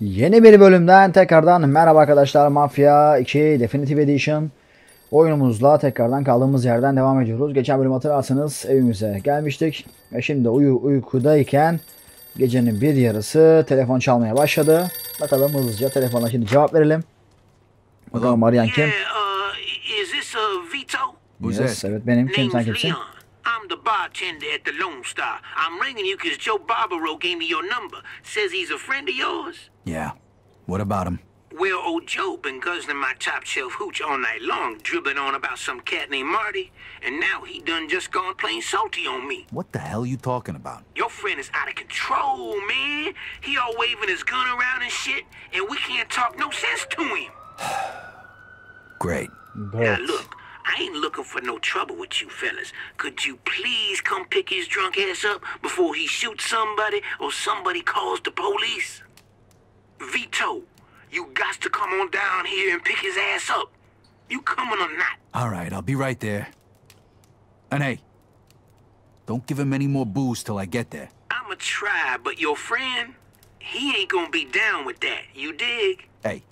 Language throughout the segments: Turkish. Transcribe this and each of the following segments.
Yeni bir bölümden tekrardan merhaba arkadaşlar. Mafya 2 Definitive Edition oyunumuzla tekrardan kaldığımız yerden devam ediyoruz. Geçen bölüm hatırlarsanız evimize gelmiştik. Ve şimdi uyu uykudayken gecenin bir yarısı telefon çalmaya başladı. Bakalım hızlıca telefonla şimdi cevap verelim. Bakalım arayan kim? Uh, is this uh, Yes, evet benim. Kim sen kimsin? Leon. I'm the bartender at the Lone Star. I'm ringing you because Joe Barbaro gave me your number. Says he's a friend of yours. Yeah. What about him? Well, old Joe been guzzling my top shelf hooch all night long, dribbling on about some cat named Marty, and now he done just gone plain salty on me. What the hell you talking about? Your friend is out of control, man. He all waving his gun around and shit, and we can't talk no sense to him. Great. Now look, I ain't looking for no trouble with you fellas. Could you please come pick his drunk ass up before he shoots somebody or somebody calls the police? Vito, you got to come on down here and pick his ass up. You coming or not? All right, I'll be right there. And hey, don't give him any more booze till I get there. I'ma try, but your friend, he ain't gonna be down with that. You dig? Hey,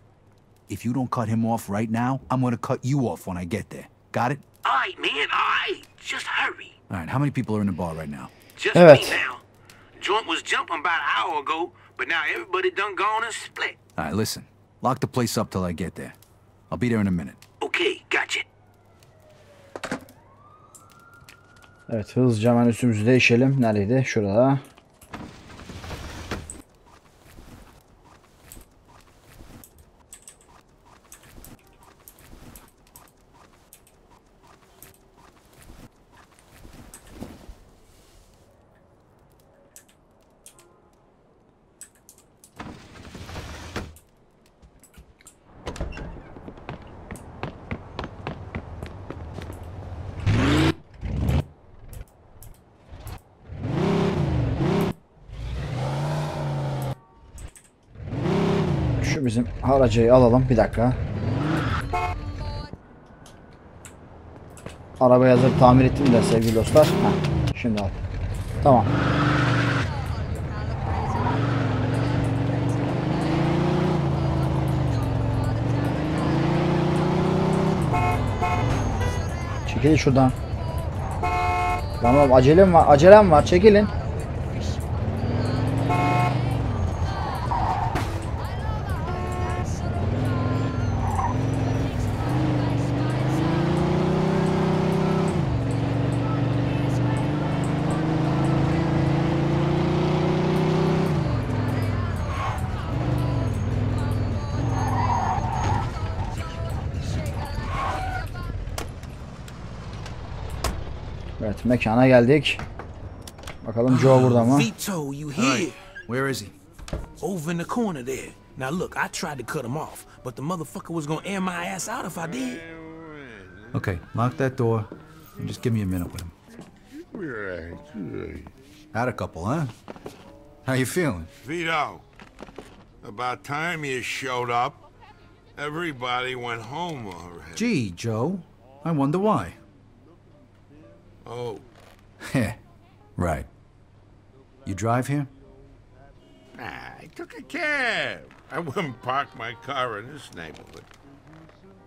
if you don't cut him off right now, I'm gonna cut you off when I get there. Got it? All right, man, all right. Just hurry. All right, how many people are in the bar right now? Just Evet. me now. Joint was jumping about an hour ago, but now everybody done gone and split. All right, listen. Lock the place up till I get there. I'll be there in a minute. Okay, gotcha. Evet hızlıca hemen üstümüzü değişelim. Neredeydi? Şurada. Şu bizim haracayı alalım. Bir dakika. Arabayı hazır tamir ettim de sevgili dostlar. Heh, şimdi al. Tamam. Çekilin şuradan. Tamam acelem var. Acelem var. Çekilin. Evet mekana geldik. Bakalım Joe burada mı? Vito, you here? Where is he? Over in the corner there. Now look, I tried to cut him off, but the motherfucker was gonna air my ass out if I did. Okay, lock that door and just give me a minute with him. Had a couple, huh? How you feeling? Vito, about time you showed up. Everybody went home already. Gee, Joe. I wonder why. Oh, Heh. right. You drive here? Nah, I took a cab. I wouldn't park my car in this neighborhood.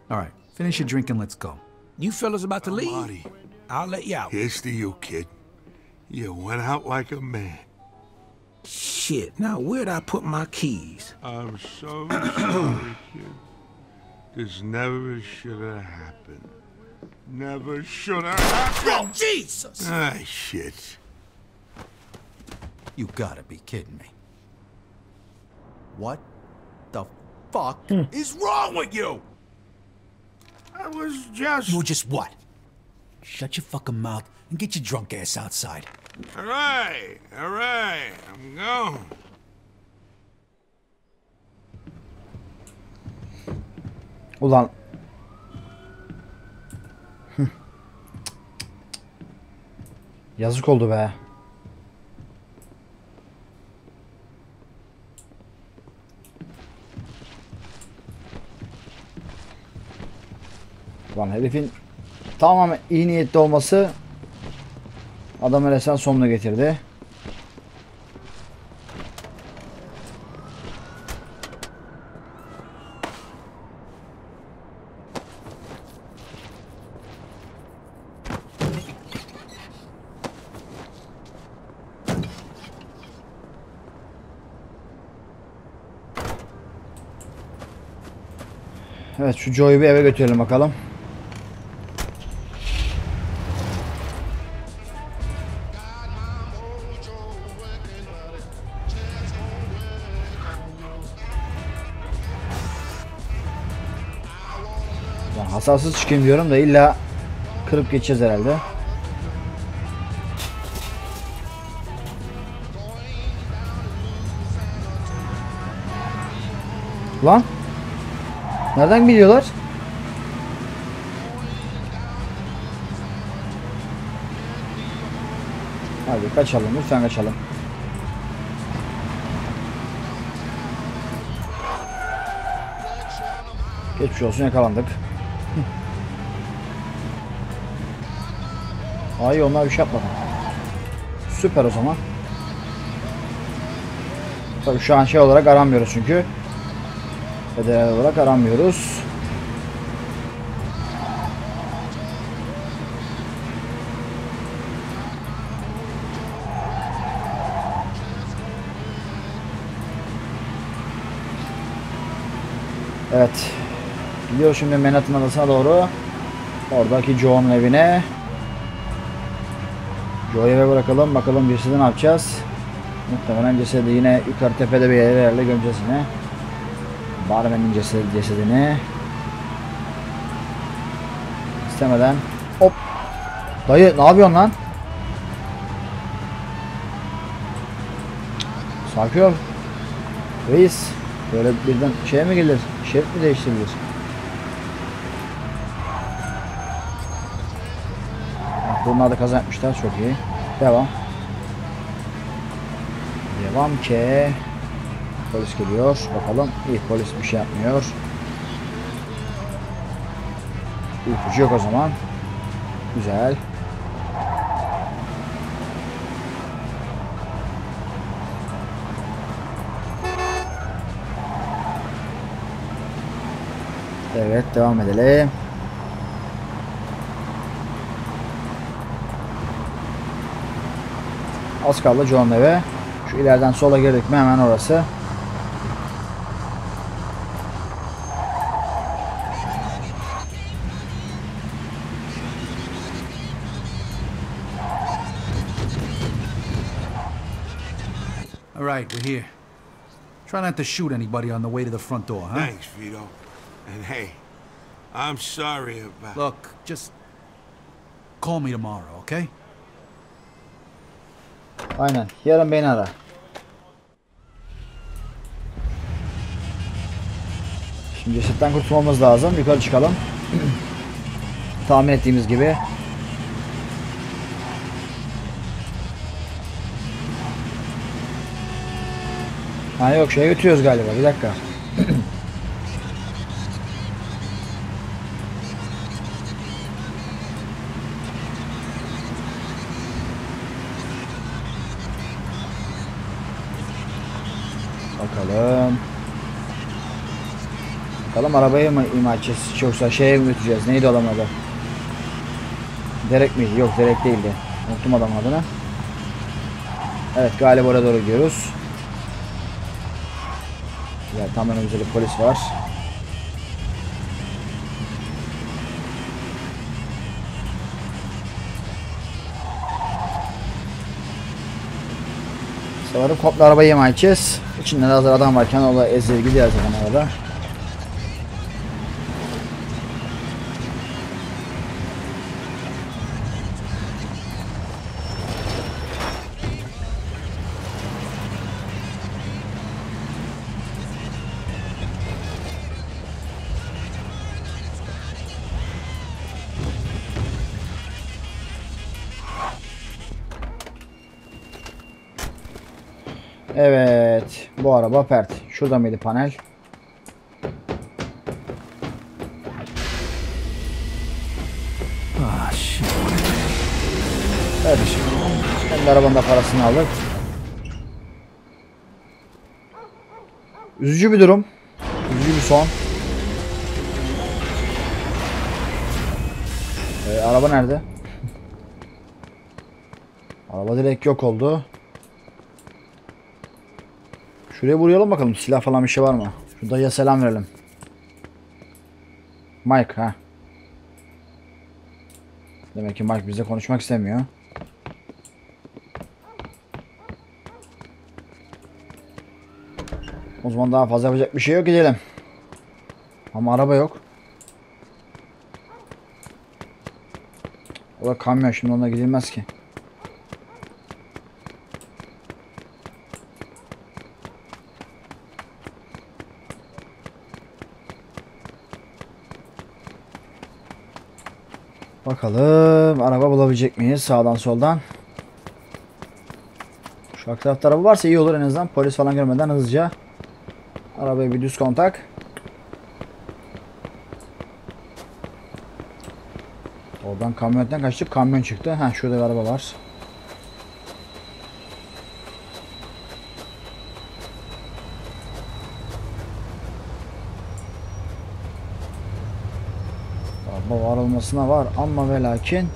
All right, finish your drink and let's go. You fellas about to leave? Marty, I'll let you out. here's to you, kid. You went out like a man. Shit, now where'd I put my keys? I'm so sorry, kid. This never should have happened. Never should have Oh, happened. Jesus! Ah, shit. You gotta be kidding me. What the fuck is wrong with you? I was just. You were just what? Shut your fucking mouth and get your drunk ass outside. All right, all right. I'm gone. Ulan. Yazık oldu be. Lan herifin tamamen iyi niyetli olması adamı resmen sonuna getirdi. Evet şu Joe'yu bir eve götürelim bakalım. Ben hasarsız çıkayım diyorum da illa kırıp geçeceğiz herhalde. Lan. Nereden biliyorlar? Hadi kaçalım lütfen kaçalım. Geçmiş olsun yakalandık. Ay onlar bir şey yapmadı. Süper o zaman. Tabii şu an şey olarak aranmıyoruz çünkü. Federal olarak aranmıyoruz. Evet. Gidiyoruz şimdi Manhattan adasına doğru. Oradaki Joe'nun evine. Joe'yu eve bırakalım. Bakalım cesedi ne yapacağız. Muhtemelen cesedi yine yukarı tepede bir yerlerle göreceğiz yine. Barmen'in cesedi, cesedini. İstemeden. Hop. Dayı ne yapıyorsun lan? Sakin ol. Reis. Böyle birden şeye mi gelir? Şerit mi değiştirilir? Bunlar da kaza yapmışlar. Çok iyi. Devam. Devam ki. Polis geliyor. Bakalım. İyi polis bir şey yapmıyor. İpucu yok o zaman. Güzel. Evet devam edelim. Az kaldı John'un eve. Şu ileriden sola girdik mi hemen orası. Try not to shoot anybody on the way to the front door, huh? Thanks, Vito. And hey, I'm sorry about. Look, just call me tomorrow, okay? Aynen. Yarın beni ara. Şimdi cesetten kurtulmamız lazım. Yukarı çıkalım. Tahmin ettiğimiz gibi. Ha yok şeye götürüyoruz galiba. Bir dakika. Bakalım. Bakalım arabayı mı ima edeceğiz yoksa şeye mi götüreceğiz? Neydi adam adı? Derek miydi? Yok Derek değildi. Unuttum adam adını. Evet galiba oraya doğru gidiyoruz. Ya tam önümüzde bir polis var. Sanırım komple arabayı ima edeceğiz. İçinde de hazır adam varken o da ezilir gidiyor zaten arada. Araba pert. Şurada mıydı panel? Ah. Evet. Kendi arabanın da parasını aldık. Üzücü bir durum. Üzücü bir son. Ee, araba nerede? araba direkt yok oldu. Şuraya vuruyalım bakalım. Silah falan bir şey var mı? Şu dayıya selam verelim. Mike ha. Demek ki Mike bizle konuşmak istemiyor. O zaman daha fazla yapacak bir şey yok gidelim. Ama araba yok. O da kamyon şimdi onunla gidilmez ki. Bakalım araba bulabilecek miyiz sağdan soldan. Şu arka araba varsa iyi olur en azından polis falan görmeden hızlıca. Arabaya bir düz kontak. Oradan kamyonetten kaçtık kamyon çıktı. Ha şurada bir araba var. Araba var olmasına var ama ve lakin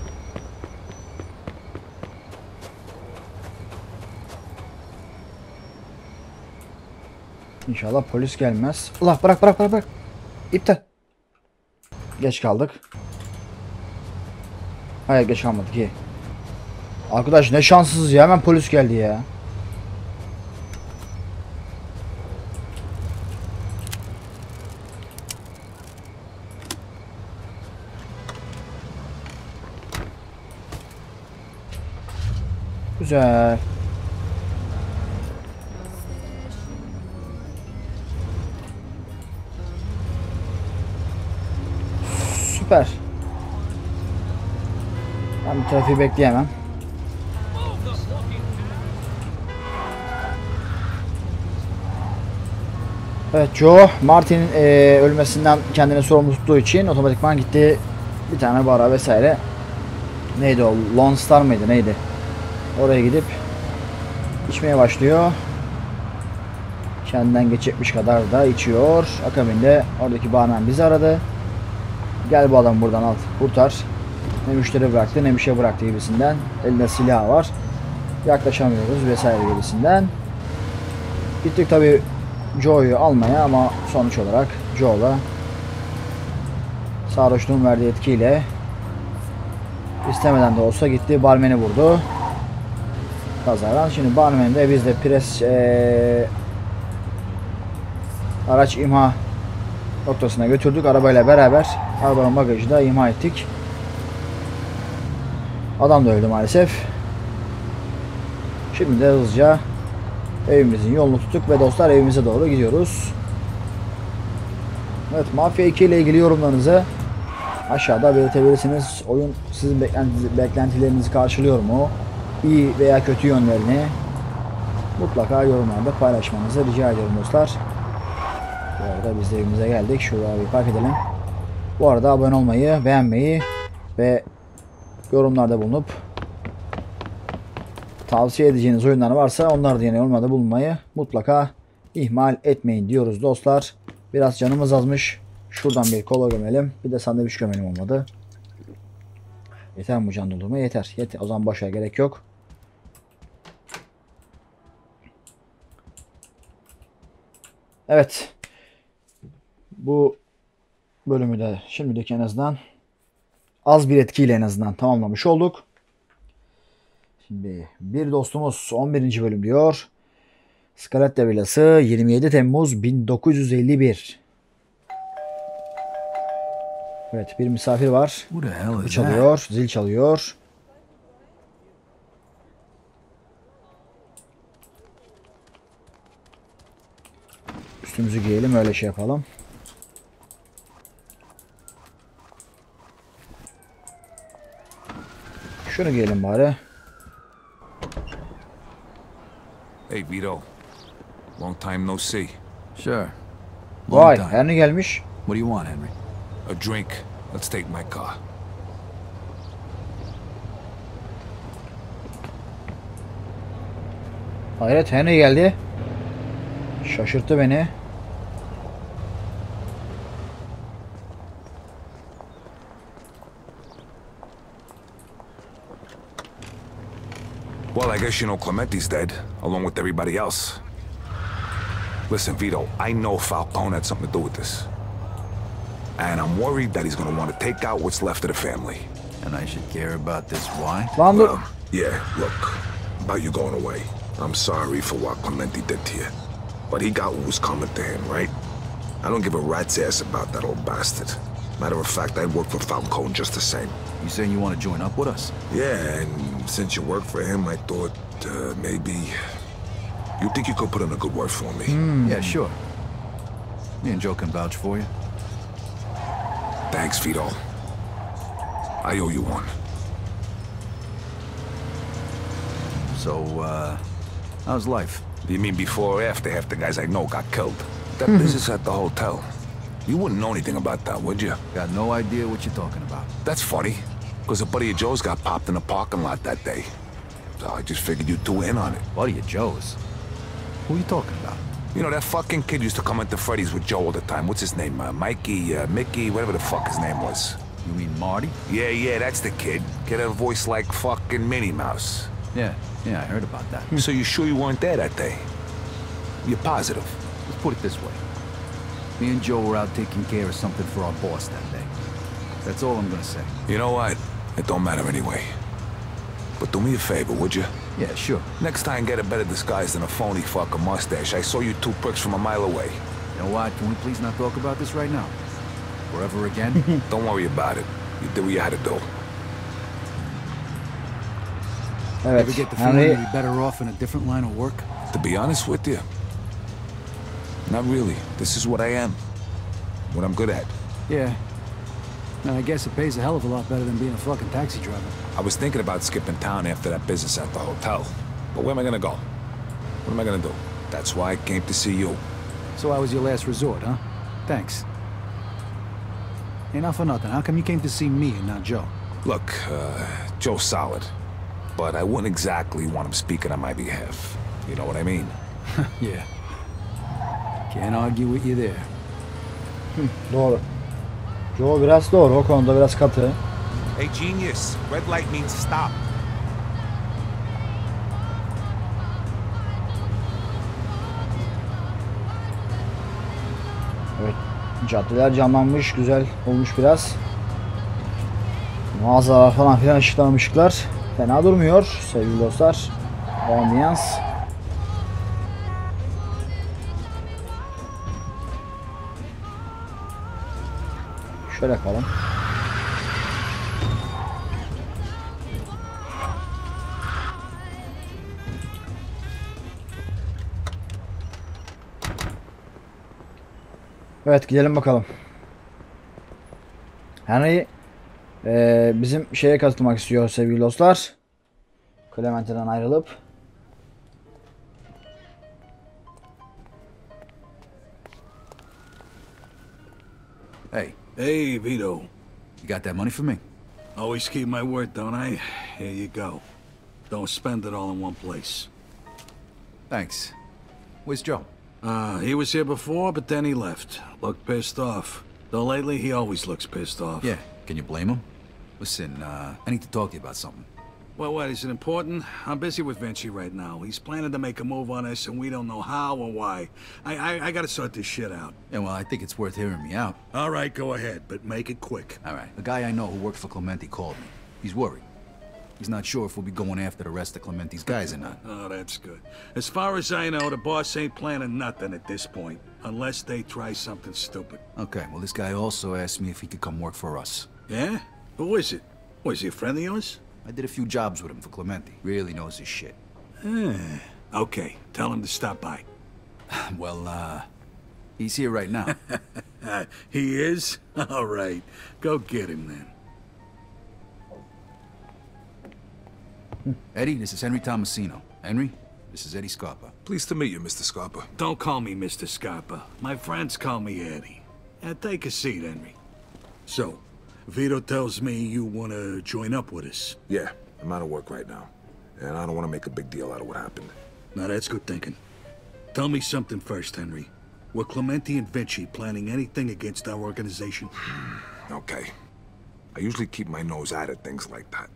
İnşallah polis gelmez. Allah bırak bırak bırak bırak. İptal. Geç kaldık. Hayır geç kalmadık iyi. Arkadaş ne şanssız ya hemen polis geldi ya. Güzel. Süper. Ben bu trafiği bekleyemem. Evet Joe Martin'in eee, ölmesinden kendini sorumlu tuttuğu için otomatikman gitti bir tane bara vesaire neydi o Lone Star mıydı neydi oraya gidip içmeye başlıyor kendinden geçecekmiş kadar da içiyor akabinde oradaki barman bizi aradı Gel bu adam buradan al kurtar. Ne müşteri bıraktı ne bir şey bıraktı gibisinden. Elinde silah var. Yaklaşamıyoruz vesaire gibisinden. Gittik tabi Joe'yu almaya ama sonuç olarak Joe'la sarhoşluğun verdiği etkiyle istemeden de olsa gitti barmeni vurdu. Kazaran. Şimdi barmeni de biz de pres eee, araç imha noktasına götürdük arabayla beraber. Arabanın bagajı da imha ettik. Adam da öldü maalesef. Şimdi de hızlıca evimizin yolunu tuttuk ve dostlar evimize doğru gidiyoruz. Evet Mafya 2 ile ilgili yorumlarınızı aşağıda belirtebilirsiniz. Oyun sizin beklenti- beklentilerinizi karşılıyor mu? İyi veya kötü yönlerini mutlaka yorumlarda paylaşmanızı rica ediyorum dostlar. Bu arada biz de evimize geldik. Şuraya bir park edelim. Bu arada abone olmayı, beğenmeyi ve yorumlarda bulunup tavsiye edeceğiniz oyunlar varsa onlar da yine yorumlarda bulunmayı mutlaka ihmal etmeyin diyoruz dostlar. Biraz canımız azmış. Şuradan bir kola gömelim. Bir de sandviç gömelim olmadı. Yeter mi bu can doldurma? Yeter. Yeter. O zaman boşa gerek yok. Evet. Bu bölümü de şimdilik en azından az bir etkiyle en azından tamamlamış olduk. Şimdi bir dostumuz 11. bölüm diyor. Scaletta Villası 27 Temmuz 1951. Evet bir misafir var. Kapı çalıyor, zil çalıyor. Üstümüzü giyelim öyle şey yapalım. Şunu giyelim bari. Hey, Vito. Long time no see. Sure. Long Vay time. Henry gelmiş. What do you want, Henry? A drink. Let's take my car. Hayret Henry geldi. Şaşırttı beni. Well, I guess you know Clementi's dead, along with everybody else. Listen, Vito, I know Falcone had something to do with this. And I'm worried that he's gonna want to take out what's left of the family. And I should care about this why? Lan dur. Well, yeah, look, about you going away. I'm sorry for what Clementi did to you. But he got what was coming to him, right? I don't give a rat's ass about that old bastard. Matter of fact, I'd work for Falcone just the same. You saying you want to join up with us? Yeah, and since you work for him, I thought uh, maybe... You think you could put in a good word for me? Yeah, sure. Me and Joe can vouch for you. Thanks, Vito. I owe you one. So, uh, how's life? You mean before or after half the guys I know got killed? That business at the hotel. You wouldn't know anything about that, would you? Got no idea what you're talking about. That's funny. Because a buddy of Joe's got popped in a parking lot that day. So I just figured you two were in on it. Buddy of Joe's. Who are you talking about? You know, that fucking kid used to come into Freddy's with Joe all the time. What's his name? Uh, Mikey, uh, Mickey, whatever the fuck his name was. You mean Marty? Yeah, yeah, that's the kid. Kid had a voice like fucking Minnie Mouse. Yeah, yeah, I heard about that. So you sure you weren't there that day? You're positive? Let's put it this way. Me and Joe were out taking care of something for our boss that day. That's all I'm gonna say. You know what? It don't matter anyway. But do me a favor, would you? Yeah, sure. Next time, get a better disguise than a phony fucking mustache. I saw you two pricks from a mile away. You know what? Can we please not talk about this right now? Forever again? Don't worry about it. You did what you had to do. Evet. Ever get the feeling Henry you'd be better off in a different line of work? To be honest with you, not really. This is what I am. What I'm good at. Yeah. And I guess it pays a hell of a lot better than being a fucking taxi driver. I was thinking about skipping town after that business at the hotel. But where am I gonna go? What am I gonna do? That's why I came to see you. So I was your last resort, huh? Thanks. Hey, not for nothing. How come you came to see me and not Joe? Look, uh, Joe's solid. But I wouldn't exactly want him speaking on my behalf. You know what I mean? Yeah. Can't argue with you there. doğru. Joe biraz doğru o konuda biraz katı. Hey, genius. Red light means stop. Evet. Caddeler canlanmış, güzel olmuş biraz. Mağazalar falan filan ışıklar ışıklar. Fena durmuyor sevgili dostlar. Ambiyans. Şöyle yapalım. Evet gidelim bakalım. Henry eee, bizim şeye katılmak istiyor sevgili dostlar. Clementine'den ayrılıp. Hey, Hey, Vito. you got that money for me? Always keep my word, don't I? Here you go. Don't spend it all in one place. Thanks. Where's Joe? Uh, he was here before, but then he left. Looked pissed off. Though lately, he always looks pissed off. Yeah, can you blame him? Listen, uh, I need to talk to you about something. Well, what, is it important? I'm busy with Vinci right now. He's planning to make a move on us, and we don't know how or why. I, I, I gotta sort this shit out. Yeah, well, I think it's worth hearing me out. All right, go ahead, but make it quick. All right, the guy I know who works for Clementi called me. He's worried. He's not sure if we'll be going after the rest of Clementi's guys or not. Oh, that's good. As far as I know, the boss ain't planning nothing at this point. Unless they try something stupid. Okay, well, this guy also asked me if he could come work for us. Yeah? Who is it? Was he a friend of yours? I did a few jobs with him for Clementi. Really knows his shit. Okay, tell him to stop by. Well, uh, he's here right now. He is? All right. Go get him then. Eddie, this is Henry Tomasino. Henry, this is Eddie Scarpa. Pleased to meet you, Mr. Scarpa. Don't call me Mr. Scarpa. My friends call me Eddie. Uh, take a seat, Henry. So, Vito tells me you want to join up with us. Yeah, I'm out of work right now. And I don't want to make a big deal out of what happened. Now that's good thinking. Tell me something first, Henry. Were Clementi and Vinci planning anything against our organization? Okay. I usually keep my nose out of things like that.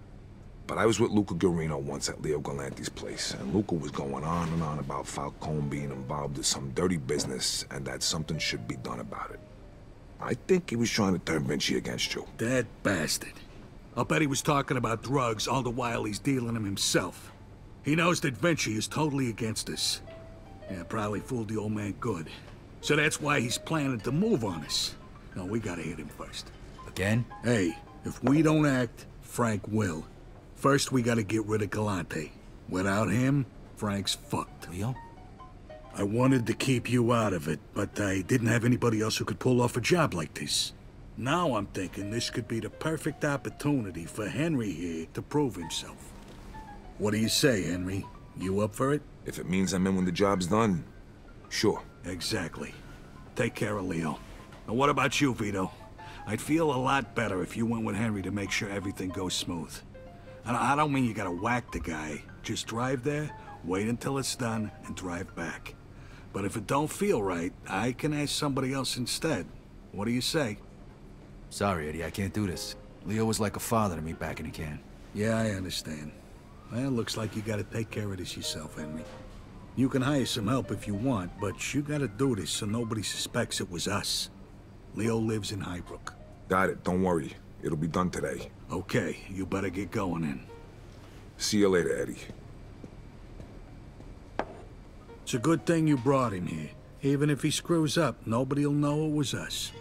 But I was with Luca Guarino once at Leo Galanti's place, and Luca was going on and on about Falcone being involved in some dirty business and that something should be done about it. I think he was trying to turn Vinci against you. That bastard. I'll bet he was talking about drugs all the while he's dealing them himself. He knows that Vinci is totally against us. Yeah, probably fooled the old man good. So that's why he's planning to move on us. No, we gotta hit him first. Again? Hey, if we don't act, Frank will. First, we gotta get rid of Galante. Without him, Frank's fucked. Leo? I wanted to keep you out of it, but I didn't have anybody else who could pull off a job like this. Now I'm thinking this could be the perfect opportunity for Henry here to prove himself. What do you say, Henry? You up for it? If it means I'm in when the job's done, sure. Exactly. Take care of Leo. And what about you, Vito? I'd feel a lot better if you went with Henry to make sure everything goes smooth. And I don't mean you gotta whack the guy. Just drive there, wait until it's done, and drive back. But if it don't feel right, I can ask somebody else instead. What do you say? Sorry, Eddie, I can't do this. Leo was like a father to me back in the can. Yeah, I understand. Well, looks like you gotta take care of this yourself, Henry. You can hire some help if you want, but you gotta do this so nobody suspects it was us. Leo lives in Highbrook. Got it, don't worry. It'll be done today. Okay, you better get going then. See you later, Eddie. It's a good thing you brought him here. Even if he screws up, nobody'll know it was us.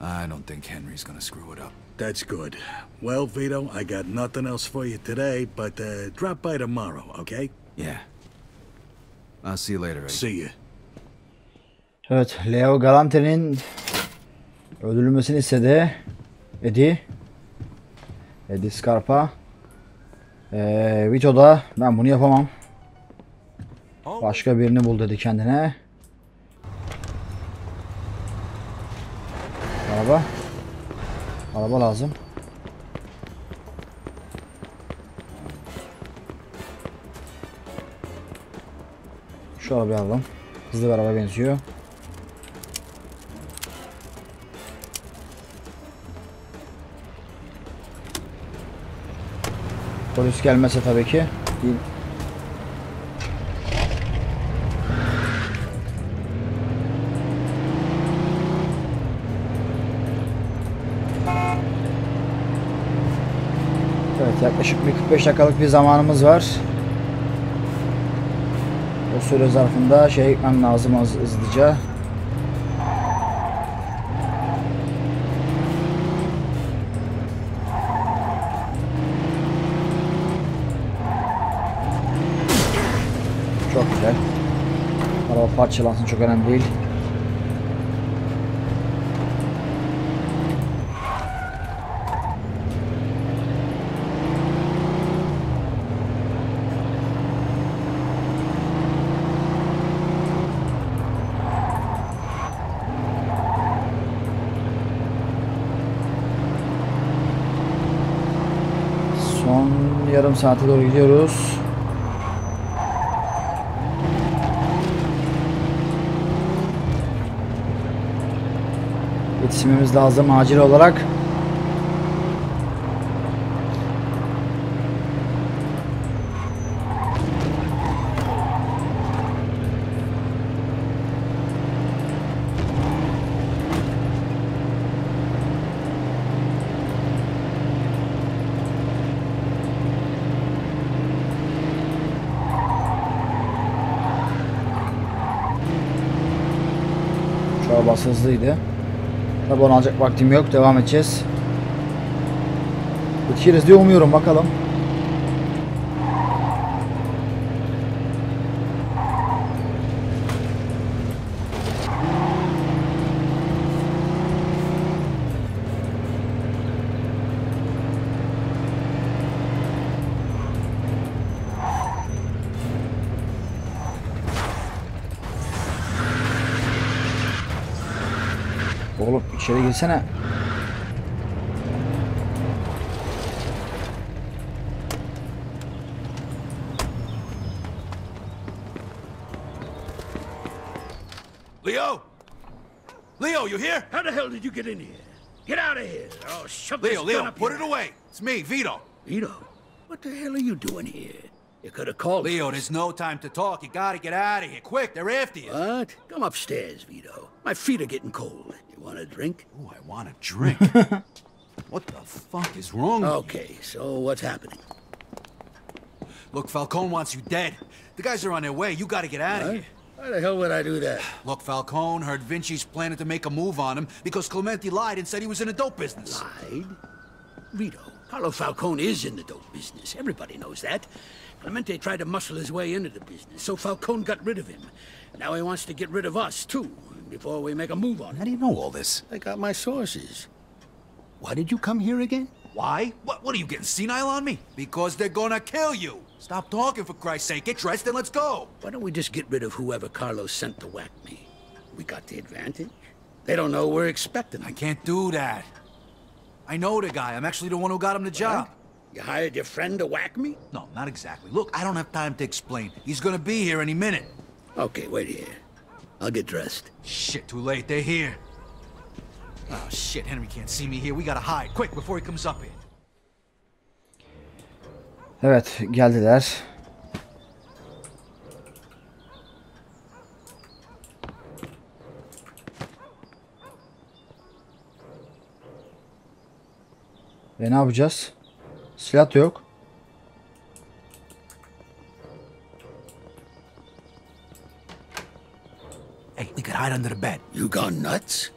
I don't think Henry's gonna screw it up. That's good. Well, Vito, I got nothing else for you today, but uh, drop by tomorrow, okay? Yeah. I'll see you later, Eddie. See you. Evet, Leo Galante'nin öldürülmesini istedi. Eddie. Eddie Scarpa. Ee, Vito da ben bunu yapamam. Başka birini bul dedi kendine. Araba. Araba lazım. Şu arabayı alalım. Hızlı bir araba benziyor. Polis gelmese tabii ki. Değil. Yaklaşık bir 45 dakikalık bir zamanımız var. O süre zarfında şey gitmem lazım hız- hızlıca. Çok güzel. Araba parçalansın çok önemli değil. Son yarım saate doğru gidiyoruz. Yetişmemiz lazım acil olarak. Arabası hızlıydı. Tabi onu alacak vaktim yok. Devam edeceğiz. Bitiririz diye umuyorum. Bakalım. Oğlum içeri girsene. Leo! Leo, you here? How the hell did you get in here? Get out of here. Oh, shove Leo, this gun Leo, up put your it away. It's me, Vito. Vito, what the hell are you doing here? You could have called. Leo, there's no time to talk. You gotta get out of here. Quick, they're after you. What? Come upstairs, Vito. My feet are getting cold. You want a drink? Oh, I want a drink. what the fuck is wrong with Okay, so what's happening? Look, Falcone wants you dead. The guys are on their way. You gotta get out of here. Why the hell would I do that? Look, Falcone heard Vinci's planning to make a move on him because Clementi lied and said he was in the dope business. Lied? Vito, Carlo Falcone is in the dope business. Everybody knows that. Clemente tried to muscle his way into the business, so Falcone got rid of him. Now he wants to get rid of us, too, before we make a move on How do you know all this? I got my sources. Why did you come here again? Why? What, what are you getting senile on me? Because they're gonna kill you. Stop talking for Christ's sake. Get dressed and let's go. Why don't we just get rid of whoever Carlos sent to whack me? We got the advantage. They don't know we're expecting I can't do that. I know the guy. I'm actually the one who got him the job. You hired your friend to whack me? No, not exactly. Look, I don't have time to explain. He's gonna be here any minute. Okay, wait here. I'll get dressed. Shit, too late. They're here. Oh, shit. Henry can't see me here. We gotta hide. Quick, before he comes up here. Evet geldiler. Ve ne yapacağız? Silah da yok. Hey, we could hide under the bed. You gone nuts?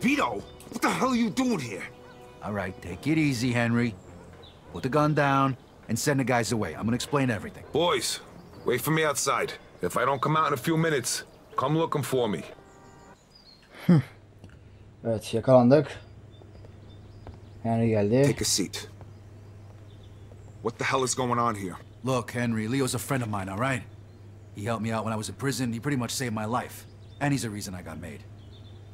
Vito, what the hell are you doing here? All right, take it easy, Henry. Put the gun down and send the guys away. I'm gonna explain everything. Boys, wait for me outside. If I don't come out in a few minutes, come looking for me. Evet yakalandık. Henry geldi. Take a seat. What the hell is going on here? Look, Henry, Leo's a friend of mine, all right? He helped me out when I was in prison. He pretty much saved my life. And he's the reason I got made.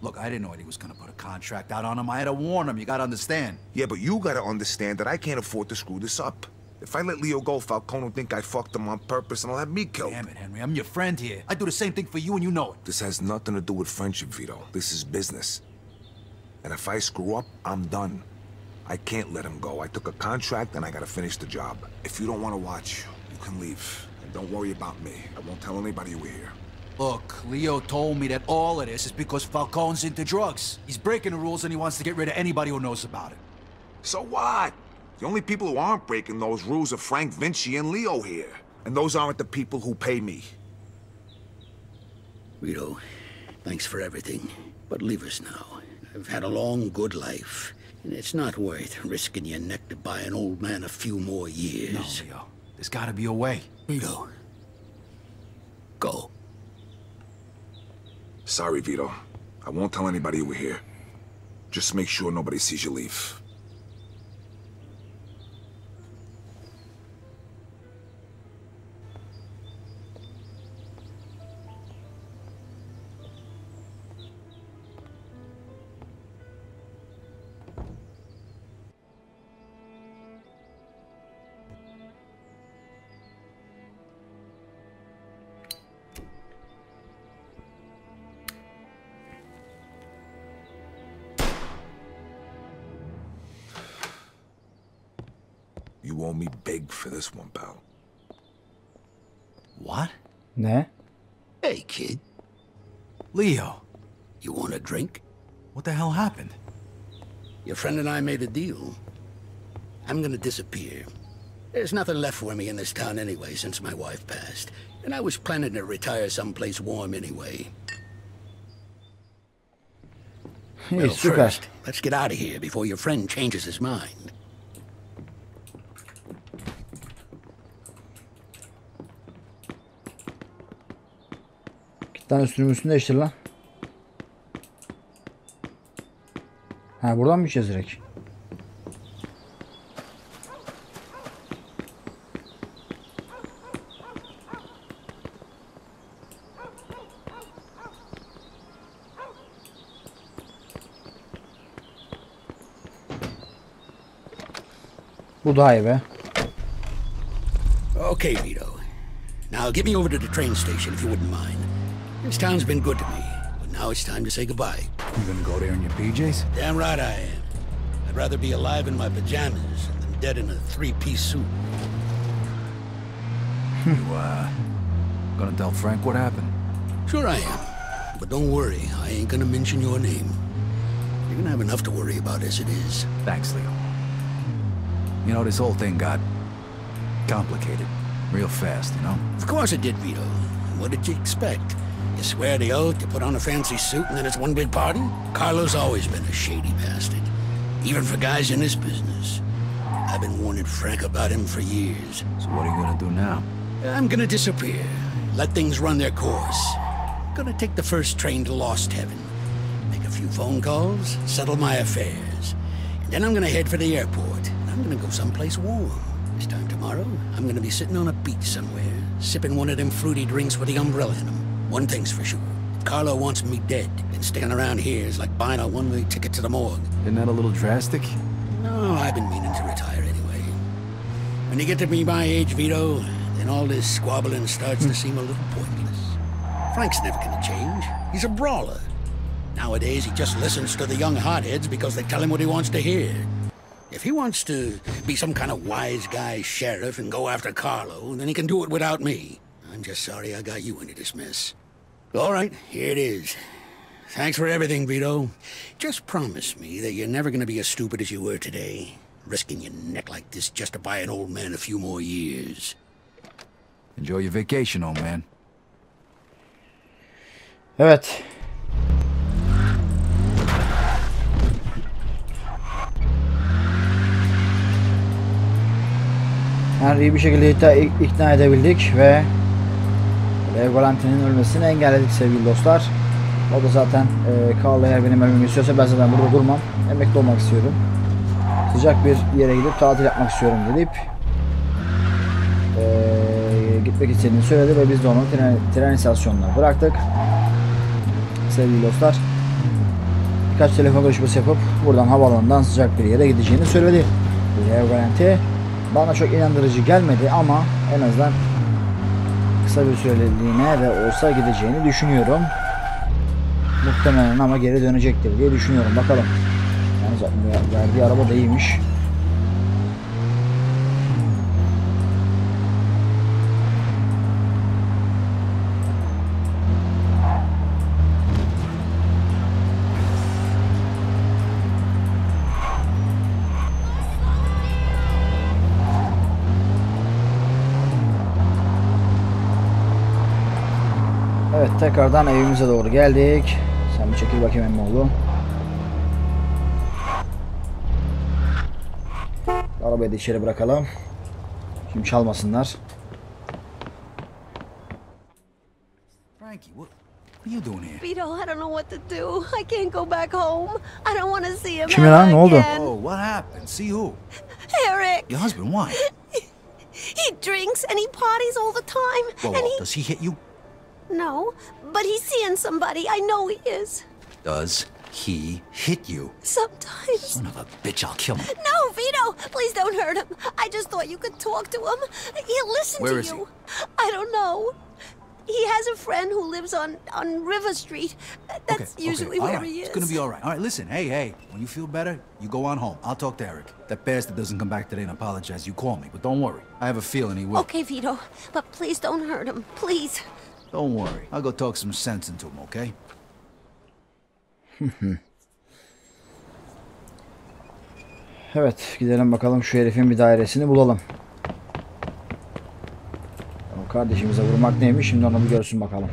Look, I didn't know he was gonna put a contract out on him. I had to warn him. You gotta understand. Yeah, but you gotta understand that I can't afford to screw this up. If I let Leo go, Falcone will think I fucked him on purpose and he'll have me killed. Damn it, Henry. I'm your friend here. I do the same thing for you and you know it. This has nothing to do with friendship, Vito. This is business. And if I screw up, I'm done. I can't let him go. I took a contract and I gotta finish the job. If you don't want to watch, you can leave. And don't worry about me. I won't tell anybody you were here. Look, Leo told me that all of this is because Falcone's into drugs. He's breaking the rules and he wants to get rid of anybody who knows about it. So what? The only people who aren't breaking those rules are Frank Vinci and Leo here. And those aren't the people who pay me. Vito, thanks for everything. But leave us now. I've had a long, good life. And it's not worth risking your neck to buy an old man a few more years. No, Leo. There's gotta be a way. Vito. Go. Sorry, Vito. I won't tell anybody you were here. Just make sure nobody sees you leave. You owe me big for this one, pal. What? Ne? Hey, kid. Leo, You want a drink? what the hell happened? Your friend and I made a deal. I'm gonna disappear. There's nothing left for me in this town anyway since my wife passed. And I was planning to retire someplace warm anyway. Well, first, let's get out of here before your friend changes his mind. Lan üstünü değiştir lan. Ha buradan mı gideceğiz direkt? Bu daha iyi be. Okay, Vito. Now get me over to the train station if you wouldn't mind. This town's been good to me, but now it's time to say goodbye. You gonna go there in your PJs? Damn right I am. I'd rather be alive in my pajamas than dead in a three-piece suit. you, uh, gonna tell Frank what happened? Sure I am. But don't worry, I ain't gonna mention your name. You're gonna have enough to worry about as it is. Thanks, Leo. You know, this whole thing got complicated real fast, you know? Of course it did, Vito. What did you expect? You swear the oath, you put on a fancy suit, and then it's one big party? Carlo's always been a shady bastard. Even for guys in this business. I've been warning Frank about him for years. So what are you gonna do now? I'm gonna disappear. Let things run their course. Gonna take the first train to Lost Heaven. Make a few phone calls, settle my affairs. And then I'm gonna head for the airport. I'm gonna go someplace warm. This time tomorrow, I'm gonna be sitting on a beach somewhere, sipping one of them fruity drinks with the umbrella in them. One thing's for sure. If Carlo wants me dead, and sticking around here is like buying a one-way ticket to the morgue. Isn't that a little drastic? No, I've been meaning to retire anyway. When you get to be my age, Vito, then all this squabbling starts to hmm. seem a little pointless. Frank's never gonna change. He's a brawler. Nowadays, he just listens to the young hotheads because they tell him what he wants to hear. If he wants to be some kind of wise guy sheriff and go after Carlo, then he can do it without me. I'm just sorry I got you into this mess. All right, here it is. Thanks for everything, Vito. Just promise me that you're never gonna be as stupid as you were today, risking your neck like this just to buy an old man a few more years. Enjoy your vacation, old man. Evet. Henry'i bir şekilde ikna, ikna edebildik ve Lev Galanti'nin ölmesini engelledik sevgili dostlar. O da zaten e, Carl eğer benim ölmemi istiyorsa ben zaten burada durmam. Emekli olmak istiyorum. Sıcak bir yere gidip tatil yapmak istiyorum deyip e, gitmek istediğini söyledi ve biz de onu tren, tren istasyonuna bıraktık. Sevgili dostlar. Birkaç telefon görüşmesi yapıp buradan havaalanından sıcak bir yere gideceğini söyledi. Lev Galanti bana çok inandırıcı gelmedi ama en azından kısa bir süreliğine de olsa gideceğini düşünüyorum. Muhtemelen ama geri dönecektir diye düşünüyorum. Bakalım. Yalnız verdiği araba da iyiymiş. Tekrardan evimize doğru geldik. Sen bir çekil bakayım emmoğlu. Arabayı da içeri bırakalım. Şimdi çalmasınlar. Frankie, what, what are you doing here? Vito, I don't know what to do. I can't go back home. I don't want to see him ever lan? Ne oldu? again. Oh, what happened? See who? Eric, Your husband, why? he drinks and he parties all the time. Whoa, and whoa, he... does he hit you? No, but he's seeing somebody. I know he is. Does he hit you? Sometimes. Son of a bitch, I'll kill him. No, Vito, please don't hurt him. I just thought you could talk to him. He'll listen Where to is you. I don't know. He has a friend who lives on, on River Street. That's okay, usually okay. where right. he is. It's gonna be all right. All right, listen, hey, hey, when you feel better, you go on home. I'll talk to Eric. That bastard doesn't come back today and apologize. You call me, but don't worry. I have a feeling he will. Okay, Vito, but please don't hurt him. Please. Don't worry. I'll go talk some sense into him, okay? Evet gidelim bakalım şu herifin bir dairesini bulalım. O kardeşimize vurmak neymiş şimdi onu bir görsün bakalım.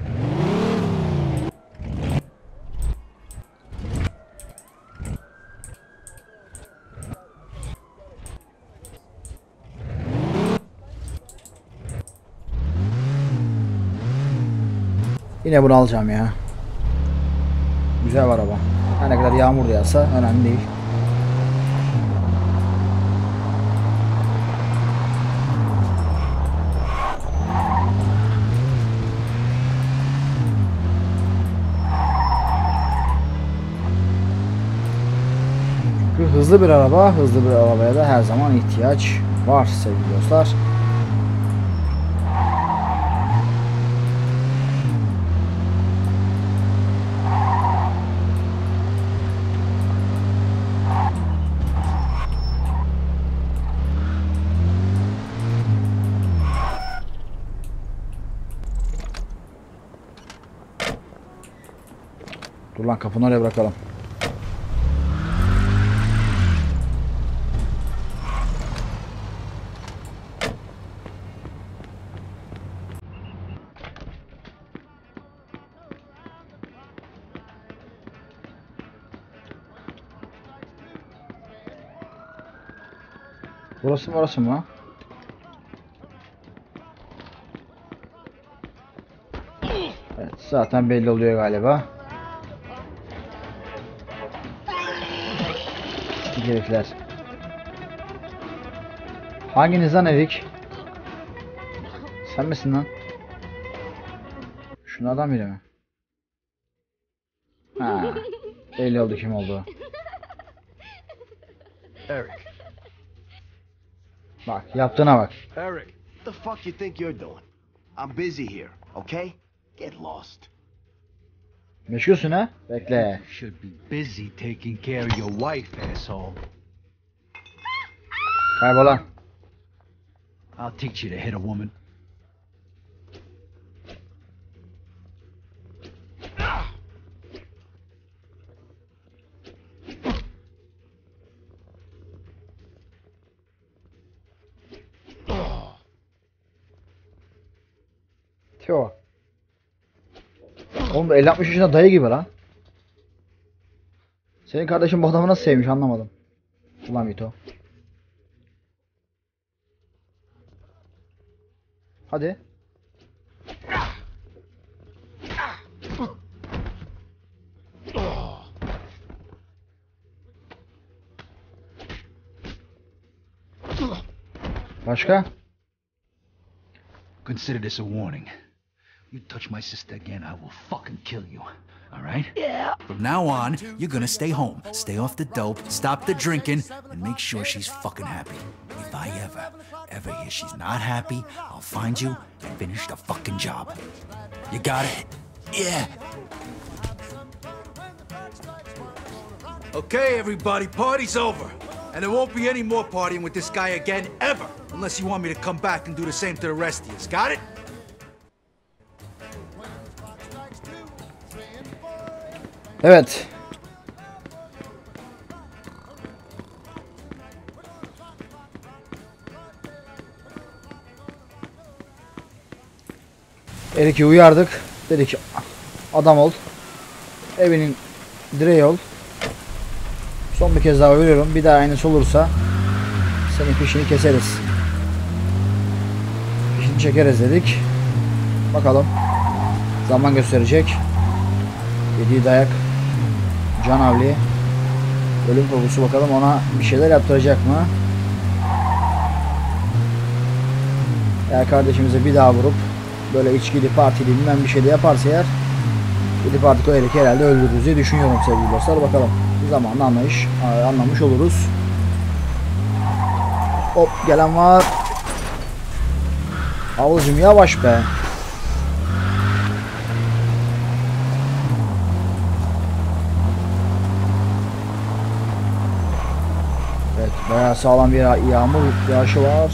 Yine bunu alacağım ya. Güzel araba. Her ne kadar yağmur yağsa önemli değil. Çünkü hızlı bir araba, hızlı bir arabaya da her zaman ihtiyaç var sevgili dostlar. Dur lan kapını oraya bırakalım. Burası mı orası mı? Evet zaten belli oluyor galiba. Herifler. Hanginiz lan Erik? Sen misin lan? Şunlardan biri mi? Ha, belli oldu kim olduğu. Eric. Bak yaptığına bak. Eric. What the fuck you think you're doing? I'm busy here, okay? Get lost. Meşgulsün ha? Bekle. You should be busy taking care of your wife, asshole. Kaybol lan. I'll teach you to hit a woman. 50-60 yaşında dayı gibi lan. Senin kardeşin bu adamı nasıl sevmiş anlamadım. Ulan Mito. Hadi. Başka? Consider this a warning. You touch my sister again, I will fucking kill you. All right? Yeah. From now on, you're gonna stay home, stay off the dope, stop the drinking, and make sure she's fucking happy. If I ever, ever hear she's not happy, I'll find you and finish the fucking job. You got it? Yeah. Okay, everybody, party's over. And there won't be any more partying with this guy again, ever. Unless you want me to come back and do the same to the rest of you. Got it? Evet. Erik'i uyardık. Dedik adam ol. Evinin direği ol. Son bir kez daha veriyorum. Bir daha aynısı olursa senin fişini keseriz. Fişini çekeriz dedik. Bakalım. Zaman gösterecek. Yediği dayak. Canavli. Ölüm korkusu bakalım ona bir şeyler yaptıracak mı? Eğer kardeşimize bir daha vurup böyle içkili partili bilmem bir şey de yaparsa eğer gidip artık o herifi herhalde öldürürüz diye düşünüyorum sevgili dostlar. Bakalım. Zamanla anlayış, anlamış oluruz. Hop gelen var. Ablacım yavaş be. Bayağı sağlam bir yağ- yağmur yağışı var.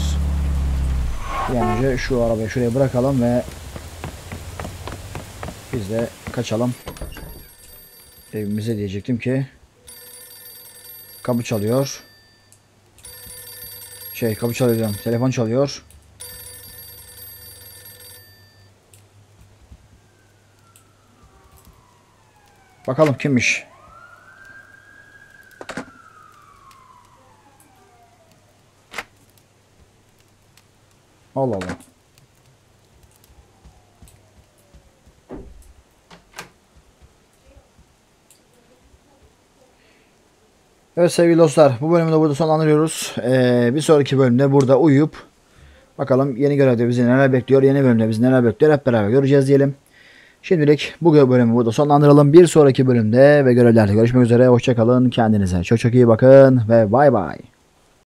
Bir şu arabayı şuraya bırakalım ve biz de kaçalım. Evimize diyecektim ki kapı çalıyor. Şey kapı çalıyor diyorum. Telefon çalıyor. Bakalım kimmiş? Allah Allah. Evet sevgili dostlar bu bölümü de burada sonlandırıyoruz. Ee, bir sonraki bölümde burada uyuyup bakalım yeni görevde bizi neler bekliyor, yeni bölümde bizi neler bekliyor hep beraber göreceğiz diyelim. Şimdilik bu bölümü burada sonlandıralım. Bir sonraki bölümde ve görevlerde görüşmek üzere. Hoşçakalın. Kendinize çok çok iyi bakın ve bay bay.